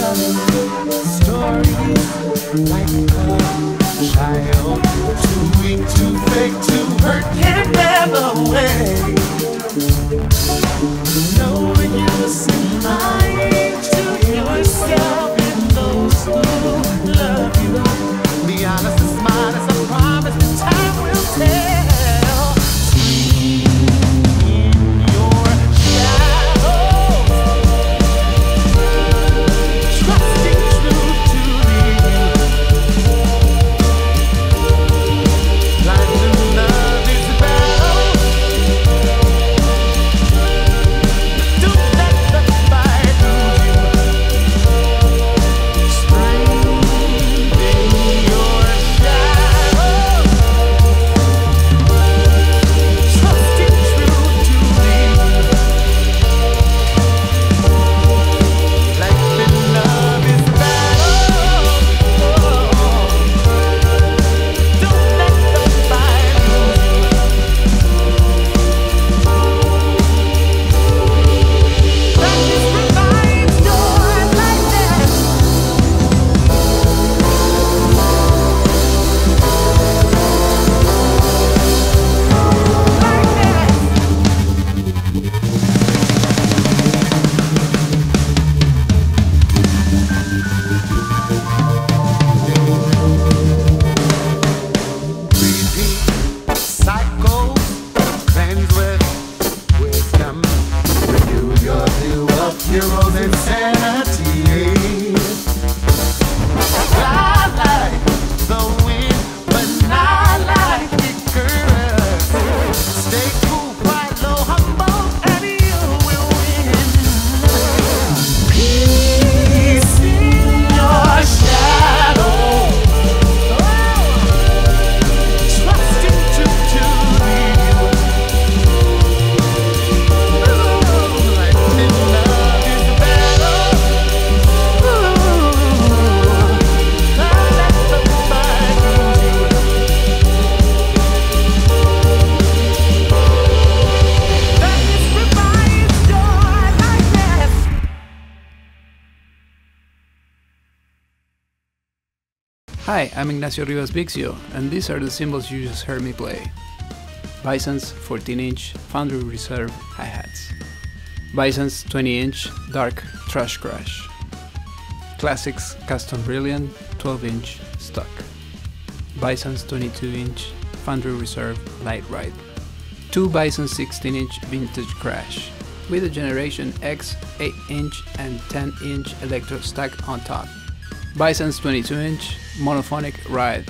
story like a child too weak to fake. Hi, I'm Ignacio Rivas Bixio, and these are the cymbals you just heard me play. Byzance 14-inch Foundry Reserve hi-hats. Byzance 20-inch Dark Trash Crash. Classics Custom Brilliant 12-inch Stack. Byzance 22-inch Foundry Reserve Light Ride. Two Byzance 16-inch Vintage Crash, with a Generation X 8-inch and 10-inch Electro stack on top. Byzance 22 inch monophonic ride.